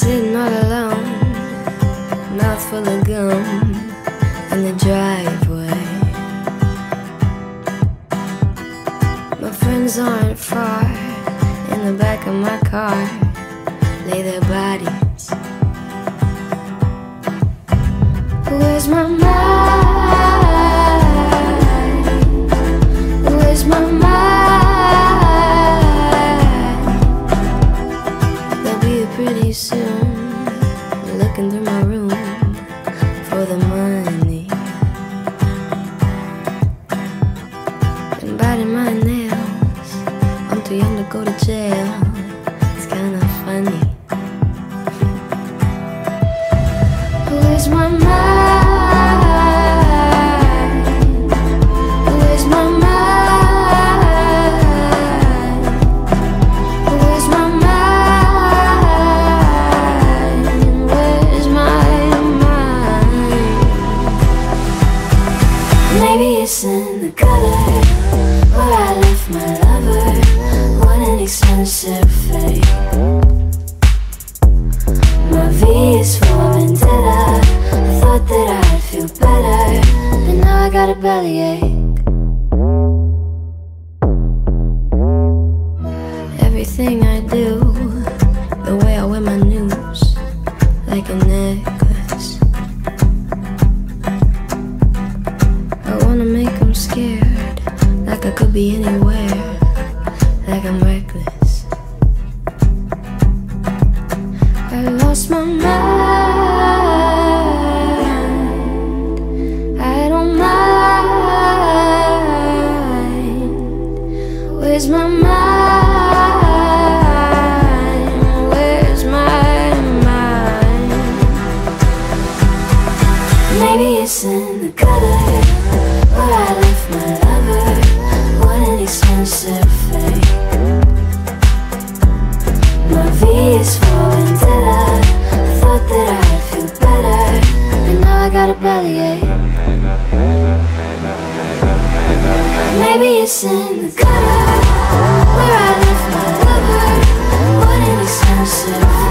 sitting all alone, mouth full of gum in the driveway. My friends aren't far in the back of my car. For the money. And biting my nails, I'm too young to go to jail. Where I left my lover. What an expensive fate. My V is. I thought that I'd feel better, but now I got a bellyache. Everything I do, the way I wear my news, like a necklace. Scared, like I could be anywhere, like I'm reckless. I lost my mind. I don't mind. Where's my mind? Is for vendetta. I thought that I'd feel better, and now I got a bellyache. Maybe it's in the gutter where I left my lover. What an expensive